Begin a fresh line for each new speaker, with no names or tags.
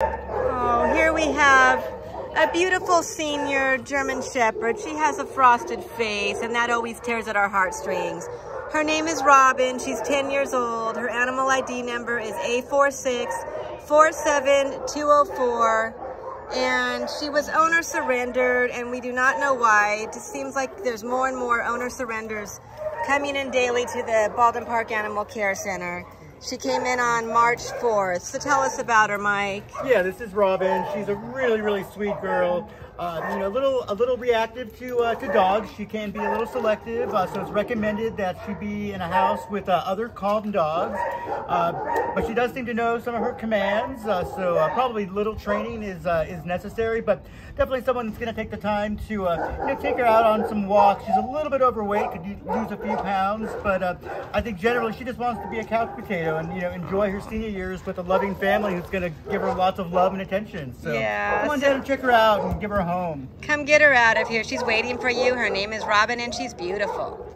Oh, here we have a beautiful senior German Shepherd. She has a frosted face and that always tears at our heartstrings. Her name is Robin. She's 10 years old. Her animal ID number is A46-47204. And she was owner surrendered and we do not know why. It just seems like there's more and more owner surrenders coming in daily to the Baldwin Park Animal Care Center. She came in on March 4th. So tell us about her, Mike.
Yeah, this is Robin. She's a really, really sweet girl. Uh, you know, a little, a little reactive to uh, to dogs. She can be a little selective, uh, so it's recommended that she be in a house with uh, other calm dogs. Uh, but she does seem to know some of her commands, uh, so probably little training is is necessary. But definitely someone that's going to take the time to you know, take her out on some walks. She's a little bit overweight, could lose a few pounds, but I think generally she just wants to be a couch potato and you know enjoy her senior years with a loving family who's going to give her lots of love and attention. So yeah, come on down and check her out and give her a home.
Come get her out of here. She's waiting for you. Her name is Robin and she's beautiful.